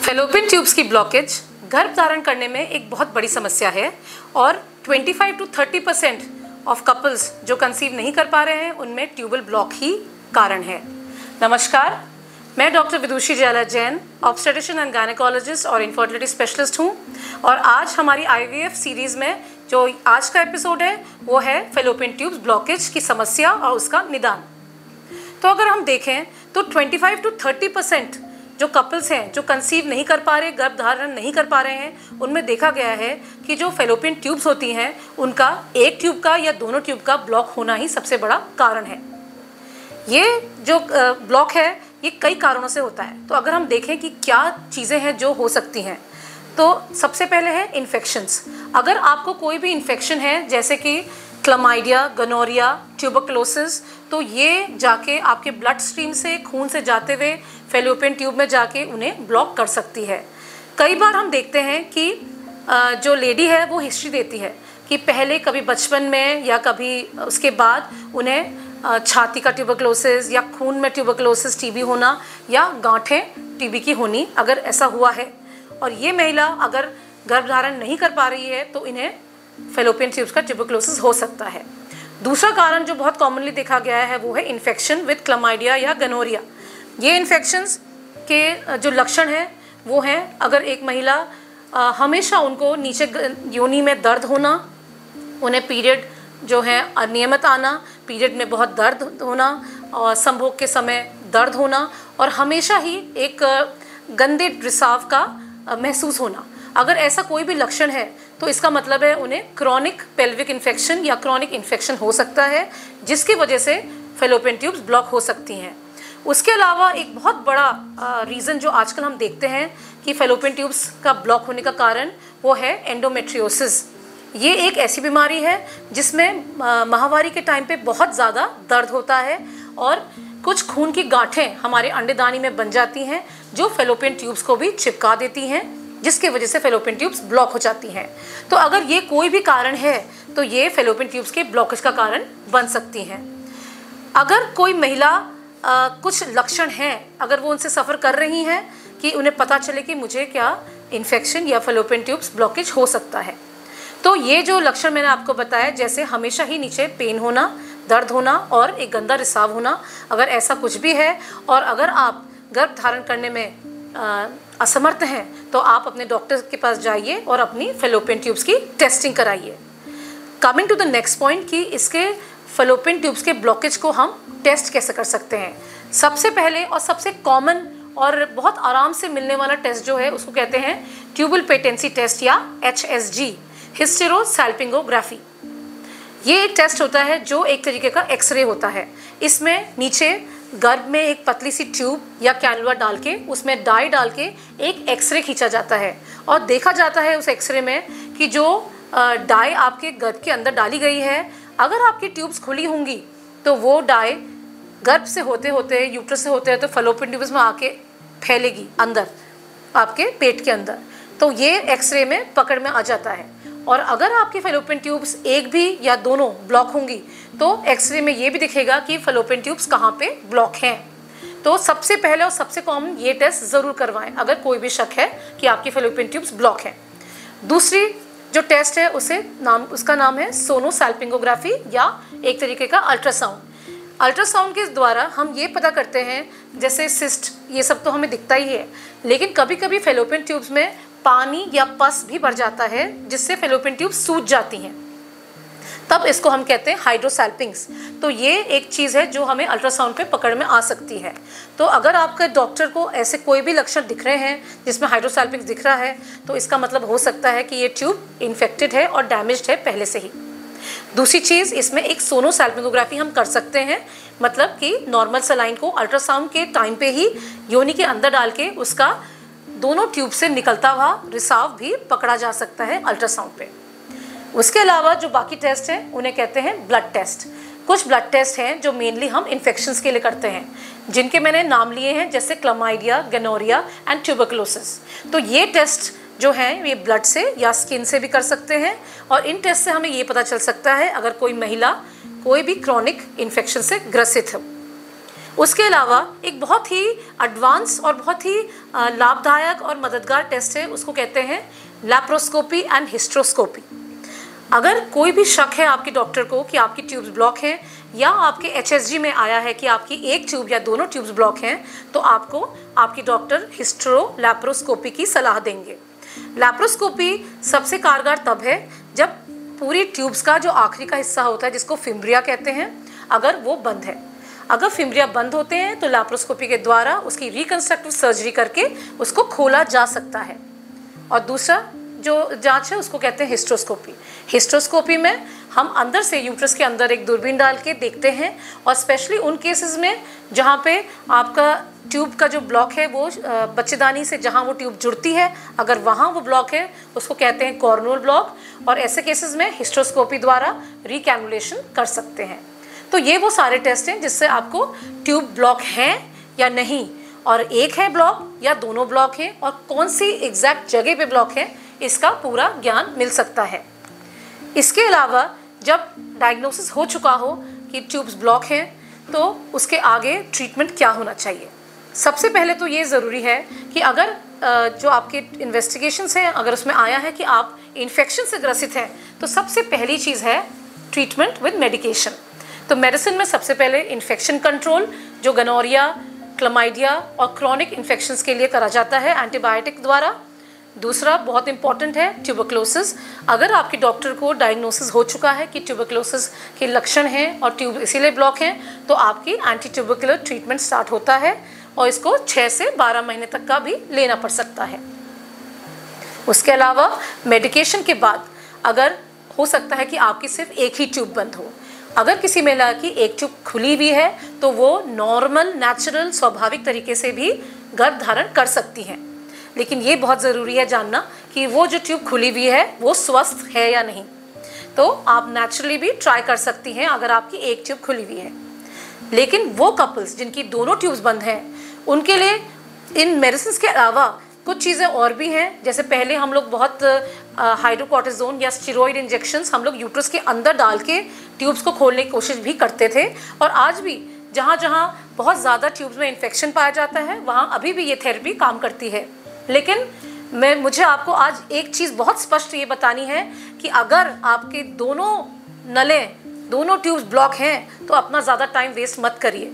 Fallopian tubes की blockage गर्भ धारण करने में एक बहुत बड़ी समस्या है और 25 टू 30 परसेंट ऑफ़ कपल्स जो कंसीव नहीं कर पा रहे हैं, उनमें ट्यूबल ब्लॉक ही कारण है। नमस्कार मैं doctor Vidushi Jayala Jain obstetrician and gynaecologist और इन्फर्टिलिटी स्पेशलिस्ट हूँ। और आज हमारी आईवीएफ सीरीज़ में जो आज का एपिसोड है, वो है फेलोपियन ट्यूब्स ब्लॉकेज की समस्या और उसका निदान। तो अगर हम देखें तो 25 टू 30 परसेंट जो कपल्स हैं, जो कंसीव नहीं कर पा रहे गर्भ धारण नहीं कर पा रहे हैं, उनमें देखा गया है कि जो फेलोपियन ट्यूब्स होती हैं, उनका एक ट्यूब का या दोनों ट्यूब का ब्लॉक होना ही सबसे बड़ा कारण है। ये जो ब्लॉक है ये कई कारणों से होता है। तो अगर हम देखें कि क्या चीज़ें हैं जो हो सकती हैं तो सबसे पहले है इन्फेक्शंस अगर आपको कोई भी इन्फेक्शन है, जैसे कि क्लमाइडिया गनोरिया ट्यूबरक्लोसिस तो ये जाके आपके ब्लड स्ट्रीम से, खून से जाते हुए फेलोपियन ट्यूब में जाके उन्हें ब्लॉक कर सकती है। कई बार हम देखते हैं कि जो लेडी है, वो हिस्ट्री देती है कि पहले कभी बचपन में या कभी उसके बाद उन्हें छाती का ट्यूबरक्लोसिस या खून में ट्यूबरक्लोसिस टीबी होना या गांठें टीबी की होनी अगर ऐसा हुआ है। और ये महिला अगर गर्भधारण नहीं कर पा रही है तो इन्हें फेलोपियन ट्यूब्स का ट्यूबरक्लोसिस हो सकता है। दूसरा कारण जो बहुत कॉमनली देखा गया है वो है इन्फेक्शन विद क्लमाइडिया या गनोरिया ये इन्फेक्शंस के जो लक्षण हैं वो हैं अगर एक महिला आ, हमेशा उनको नीचे योनी में दर्द होना उन्हें पीरियड जो है अनियमित आना पीरियड में बहुत दर्द होना और संभोग के समय दर्द होना और हमेशा ही एक गंदे रिसाव का महसूस होना। अगर ऐसा कोई भी लक्षण है तो इसका मतलब है उन्हें क्रॉनिक पेल्विक इन्फेक्शन या क्रॉनिक इन्फेक्शन हो सकता है, जिसकी वजह से फेलोपियन ट्यूब्स ब्लॉक हो सकती हैं। उसके अलावा एक बहुत बड़ा रीज़न जो आजकल हम देखते हैं कि फेलोपियन ट्यूब्स का ब्लॉक होने का कारण वो है एंडोमेट्रियोसिस ये एक ऐसी बीमारी है जिसमें माहवारी के टाइम पे बहुत ज़्यादा दर्द होता है और कुछ खून की गांठें हमारे अंडेदानी में बन जाती हैं जो फेलोपियन ट्यूब्स को भी चिपका देती हैं जिसके वजह से फेलोपियन ट्यूब्स ब्लॉक हो जाती हैं। तो अगर ये कोई भी कारण है तो ये फेलोपियन ट्यूब्स के ब्लॉकेज का कारण बन सकती हैं। अगर कोई महिला आ, कुछ लक्षण हैं अगर वो उनसे सफ़र कर रही हैं कि उन्हें पता चले कि मुझे क्या इन्फेक्शन या फेलोपियन ट्यूब्स ब्लॉकेज हो सकता है। तो ये जो लक्षण मैंने आपको बताया जैसे हमेशा ही नीचे पेन होना दर्द होना और एक गंदा रिसाव होना अगर ऐसा कुछ भी है और अगर आप गर्भ धारण करने में आ, असमर्थ हैं तो आप अपने डॉक्टर के पास जाइए और अपनी फेलोपियन ट्यूब्स की टेस्टिंग कराइए। Coming to the next point कि इसके फेलोपियन ट्यूब्स के ब्लॉकेज को हम टेस्ट कैसे कर सकते हैं। सबसे पहले और सबसे कॉमन और बहुत आराम से मिलने वाला टेस्ट जो है उसको कहते हैं ट्यूबल पेटेंसी टेस्ट या HSG. S G hysterosalpingography ये एक टेस्ट होता है जो एक तरीके का एक्सरे होता है। इसमें नीचे गर्भ में एक पतली सी ट्यूब या कैनुला डाल के, उसमें डाई डाल के एक एक्सरे खींचा जाता है। और देखा जाता है उस एक्सरे में कि जो डाई आपके गर्भ के अंदर डाली गई है, अगर आपकी ट्यूब्स खुली होंगी तो वो डाई गर्भ से होते होते, यूट्रस से होते होते फलोपिन ट्यूब्स में आके फैलेगी अंदर, आपके पेट के अंदर। तो ये एक्सरे में पकड़ में आ जाता है। और अगर आपकी फेलोपियन ट्यूब्स एक भी या दोनों ब्लॉक होंगी तो एक्सरे में ये भी दिखेगा कि फेलोपियन ट्यूब्स कहाँ पे ब्लॉक हैं। तो सबसे पहले और सबसे कॉमन ये टेस्ट ज़रूर करवाएँ, अगर कोई भी शक है कि आपकी फेलोपियन ट्यूब्स ब्लॉक हैं। दूसरी जो टेस्ट है, उसे नाम, उसका नाम है सोनो सैल्पिंगोग्राफी या एक तरीके का अल्ट्रासाउंड अल्ट्रासाउंड के द्वारा हम ये पता करते हैं, जैसे सिस्ट ये सब तो हमें दिखता ही है, लेकिन कभी कभी फेलोपियन ट्यूब्स में पानी या पस भी भर जाता है, जिससे फेलोपियन ट्यूब सूज जाती हैं। तब इसको हम कहते हैं हाइड्रोसैल्पिंग्स तो ये एक चीज़ है जो हमें अल्ट्रासाउंड पे पकड़ में आ सकती है। तो अगर आपके डॉक्टर को ऐसे कोई भी लक्षण दिख रहे हैं, जिसमें हाइड्रोसैल्पिंग्स दिख रहा है तो इसका मतलब हो सकता है कि ये ट्यूब इन्फेक्टेड है और डैमेज है पहले से ही। दूसरी चीज़, इसमें एक सोनोसैल्पिंगोग्राफी हम कर सकते हैं मतलब कि नॉर्मल सलाइन को अल्ट्रासाउंड के टाइम पे ही, योनि के अंदर डाल के उसका दोनों ट्यूब से निकलता हुआ रिसाव भी पकड़ा जा सकता है अल्ट्रासाउंड पे। उसके अलावा जो बाकी टेस्ट हैं, उन्हें कहते हैं ब्लड टेस्ट। कुछ ब्लड टेस्ट हैं जो मेनली हम इन्फेक्शंस के लिए करते हैं, जिनके मैंने नाम लिए हैं, जैसे क्लमाइडिया गनोरिया एंड ट्यूबरकुलोसिस तो ये टेस्ट जो हैं, ये ब्लड से या स्किन से भी कर सकते हैं और इन टेस्ट से हमें ये पता चल सकता है, अगर कोई महिला कोई भी क्रॉनिक इन्फेक्शन से ग्रसित है। उसके अलावा एक बहुत ही एडवांस और बहुत ही लाभदायक और मददगार टेस्ट है, उसको कहते हैं लैप्रोस्कोपी एंड हिस्ट्रोस्कोपी अगर कोई भी शक है आपके डॉक्टर को कि आपकी ट्यूब्स ब्लॉक हैं, या आपके एच में आया है कि आपकी एक ट्यूब या दोनों ट्यूब्स ब्लॉक हैं तो आपको आपकी डॉक्टर हिस्ट्रो लैप्रोस्कोपी की सलाह देंगे. लैप्रोस्कोपी सबसे कारगर तब है जब पूरी ट्यूब्स का जो आखिरी का हिस्सा होता है, जिसको फिम्ब्रिया कहते हैं, अगर वो बंद है। अगर फिम्ब्रिया बंद होते हैं तो लैप्रोस्कोपी के द्वारा उसकी रिकन्स्ट्रक्टिव सर्जरी करके उसको खोला जा सकता है। और दूसरा जो जाँच है, उसको कहते हैं हिस्ट्रोस्कोपी हिस्ट्रोस्कोपी में हम अंदर से यूट्रस के अंदर एक दूरबीन डाल के देखते हैं, और स्पेशली उन केसेस में जहाँ पे आपका ट्यूब का जो ब्लॉक है, वो बच्चेदानी से जहाँ वो ट्यूब जुड़ती है, अगर वहाँ वो ब्लॉक है, उसको कहते हैं कॉर्नोल ब्लॉक और ऐसे केसेस में हिस्ट्रोस्कोपी द्वारा रिकैनुलेशन कर सकते हैं। तो ये वो सारे टेस्ट हैं जिससे आपको ट्यूब ब्लॉक हैं या नहीं? और एक है ब्लॉक या दोनों ब्लॉक हैं? और कौन सी एग्जैक्ट जगह पे ब्लॉक है? इसका पूरा ज्ञान मिल सकता है। इसके अलावा जब डायग्नोसिस हो चुका हो कि ट्यूब्स ब्लॉक हैं तो उसके आगे ट्रीटमेंट क्या होना चाहिए? सबसे पहले तो ये ज़रूरी है कि अगर जो आपके इन्वेस्टिगेशन हैं, अगर उसमें आया है कि आप इन्फेक्शन से ग्रसित हैं तो सबसे पहली चीज़ है ट्रीटमेंट विद मेडिकेशन तो मेडिसिन में सबसे पहले इन्फेक्शन कंट्रोल जो गनोरिया क्लमाइडिया और क्रॉनिक इन्फेक्शन के लिए करा जाता है एंटीबायोटिक द्वारा। दूसरा बहुत इंपॉर्टेंट है ट्यूबरक्लोसिस अगर आपके डॉक्टर को डायग्नोसिस हो चुका है कि ट्यूबरक्लोसिस के लक्षण हैं और ट्यूब इसीलिए ब्लॉक हैं तो आपकी एंटी ट्यूबरकुलर ट्रीटमेंट स्टार्ट होता है और इसको छः से बारह महीने तक का भी लेना पड़ सकता है। उसके अलावा मेडिकेशन के बाद अगर हो सकता है कि आपकी सिर्फ़ एक ही ट्यूब बंद हो। अगर किसी महिला की एक ट्यूब खुली हुई है तो वो नॉर्मल नेचुरल स्वाभाविक तरीके से भी गर्भ धारण कर सकती हैं। लेकिन ये बहुत ज़रूरी है जानना कि वो जो ट्यूब खुली हुई है, वो स्वस्थ है या नहीं। तो आप नेचुरली भी ट्राई कर सकती हैं अगर आपकी एक ट्यूब खुली हुई है। लेकिन वो कपल्स जिनकी दोनों ट्यूब्स बंद हैं, उनके लिए इन मेडिसिन के अलावा कुछ चीज़ें और भी हैं। जैसे पहले हम लोग बहुत हाइड्रोकॉर्टिजोन या स्टीरोइड इंजेक्शंस हम लोग यूट्रस के अंदर डाल के ट्यूब्स को खोलने की कोशिश भी करते थे। और आज भी जहाँ जहाँ बहुत ज़्यादा ट्यूब्स में इन्फेक्शन पाया जाता है, वहाँ अभी भी ये थेरेपी काम करती है। लेकिन मैं, मुझे आपको आज एक चीज़ बहुत स्पष्ट ये बतानी है कि अगर आपके दोनों नलें, दोनों ट्यूब्स ब्लॉक हैं तो अपना ज़्यादा टाइम वेस्ट मत करिए।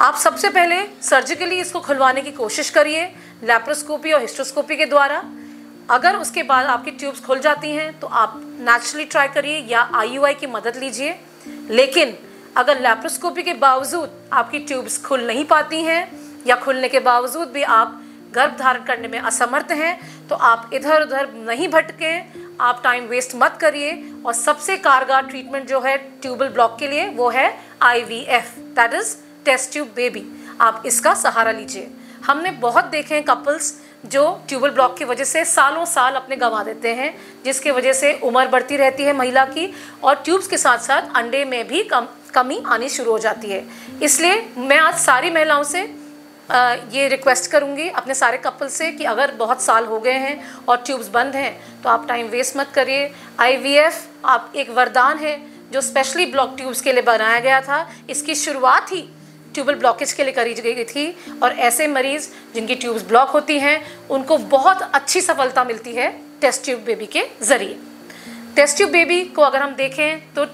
आप सबसे पहले सर्जिकली इसको खुलवाने की कोशिश करिए। लेप्रोस्कोपी और हिस्ट्रोस्कोपी के द्वारा। अगर उसके बाद आपकी ट्यूब्स खुल जाती हैं तो आप नेचुरली ट्राई करिए या आईयूआई की मदद लीजिए। लेकिन अगर लेप्रोस्कोपी के बावजूद आपकी ट्यूब्स खुल नहीं पाती हैं, या खुलने के बावजूद भी आप गर्भ धारण करने में असमर्थ हैं तो आप इधर उधर नहीं भटके। आप टाइम वेस्ट मत करिए। और सबसे कारगर ट्रीटमेंट जो है ट्यूबल ब्लॉक के लिए, वो है I V F that is test tube baby आप इसका सहारा लीजिए। हमने बहुत देखे हैं कपल्स जो ट्यूबल ब्लॉक की वजह से सालों साल अपने गंवा देते हैं जिसके वजह से उम्र बढ़ती रहती है महिला की और ट्यूब्स के साथ साथ अंडे में भी कम कमी आनी शुरू हो जाती है। इसलिए मैं आज सारी महिलाओं से आ, ये रिक्वेस्ट करूँगी अपने सारे कपल से कि अगर बहुत साल हो गए हैं और ट्यूब्स बंद हैं तो आप टाइम वेस्ट मत करिए। आईवीएफ आप एक वरदान है जो स्पेशली ब्लॉक ट्यूब्स के लिए बनाया गया था इसकी शुरुआत ही ट्यूबल ब्लॉकेज के लिए करी गई थी और ऐसे मरीज़ जिनकी ट्यूब्स ब्लॉक होती हैं, उनको बहुत अच्छी सफलता मिलती है टेस्ट ट्यूब बेबी के ज़रिए। टेस्ट ट्यूब बेबी को अगर हम देखें तो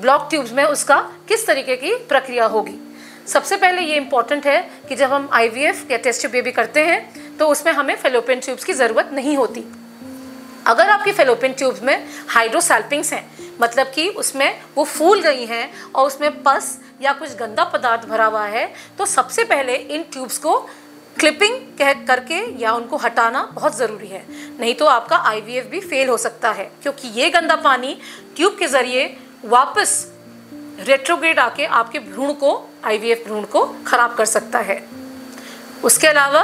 ब्लॉक ट्यूब्स में उसका किस तरीके की प्रक्रिया होगी? सबसे पहले ये इंपॉर्टेंट है कि जब हम आईवीएफ या टेस्ट ट्यूब बेबी करते हैं तो उसमें हमें फेलोपियन ट्यूब्स की ज़रूरत नहीं होती। अगर आपकी फेलोपियन ट्यूब्स में हाइड्रोसैल्पिंग्स हैं मतलब कि उसमें वो फूल गई हैं और उसमें पस या कुछ गंदा पदार्थ भरा हुआ है तो सबसे पहले इन ट्यूब्स को क्लिपिंग कह करके या उनको हटाना बहुत ज़रूरी है। नहीं तो आपका आईवीएफ भी फेल हो सकता है, क्योंकि ये गंदा पानी ट्यूब के ज़रिए वापस रेट्रोग्रेड आके आपके भ्रूण को आईवीएफ भ्रूण को ख़राब कर सकता है। उसके अलावा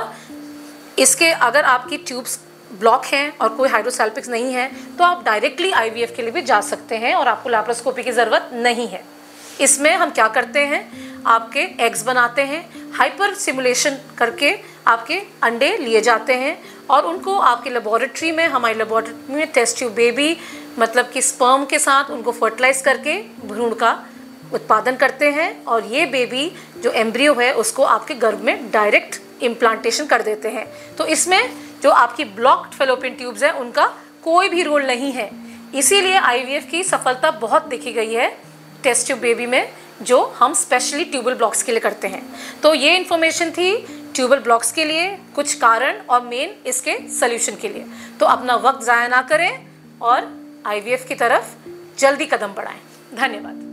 इसके अगर आपकी ट्यूब्स ब्लॉक हैं और कोई हाइड्रोसेल्पिक्स नहीं है तो आप डायरेक्टली आईवीएफ के लिए भी जा सकते हैं और आपको लैप्रोस्कोपी की ज़रूरत नहीं है। इसमें हम क्या करते हैं, आपके एग्स बनाते हैं हाइपर सिमुलेशन करके आपके अंडे लिए जाते हैं और उनको आपकी लेबोरेटरी में, हमारी लेबोरेटरी में टेस्ट ट्यूब बेबी मतलब कि स्पर्म के साथ उनको फर्टिलाइज करके भ्रूण का उत्पादन करते हैं और ये बेबी जो एम्ब्रियो है, उसको आपके गर्भ में डायरेक्ट इम्प्लांटेशन कर देते हैं। तो इसमें जो आपकी ब्लॉक्ड फेलोपियन ट्यूब्स हैं, उनका कोई भी रोल नहीं है। इसीलिए आईवीएफ की सफलता बहुत देखी गई है टेस्ट ट्यूब बेबी में, जो हम स्पेशली ट्यूबल ब्लॉक्स के लिए करते हैं। तो ये इन्फॉर्मेशन थी ट्यूबल ब्लॉक्स के लिए, कुछ कारण और मेन इसके सोल्यूशन के लिए। तो अपना वक्त ज़ाया ना करें और आईवीएफ की तरफ़ जल्दी कदम बढ़ाएँ। धन्यवाद।